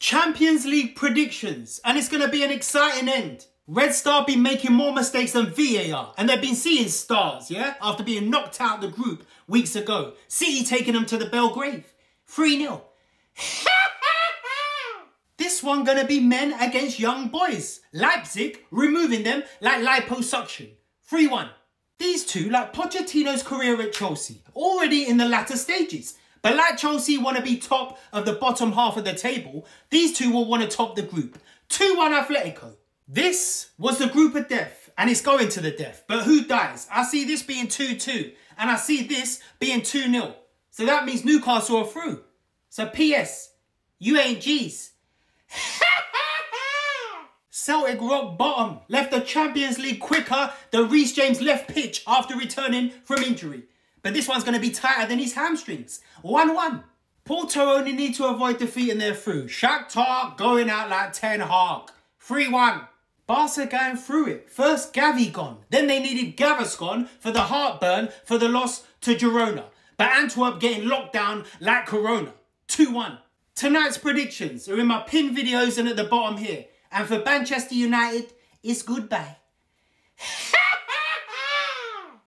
Champions League predictions, and it's going to be an exciting end. Red Star been making more mistakes than VAR, and they've been seeing stars, yeah? After being knocked out the group weeks ago. City taking them to the Belgrave. 3-0. this one gonna be men against young boys. Leipzig removing them like liposuction. 3-1. These two, like Pochettino's career at Chelsea, already in the latter stages. But like Chelsea want to be top of the bottom half of the table, these two will want to top the group. 2-1 Atletico. This was the group of death, and it's going to the death. But who dies? I see this being 2-2, and I see this being 2-0. So that means Newcastle are through. So P.S. You ain't G's. Celtic rock bottom left the Champions League quicker than Reece James left pitch after returning from injury. But this one's going to be tighter than his hamstrings. 1-1. Porto only need to avoid defeat and they're through. Shakhtar going out like Ten Hag. 3-1. Barca going through it. First Gavi gone. Then they needed Gaviscon for the heartburn for the loss to Girona. But Antwerp getting locked down like Corona. 2-1. Tonight's predictions are in my pin videos and at the bottom here. And for Manchester United, it's goodbye.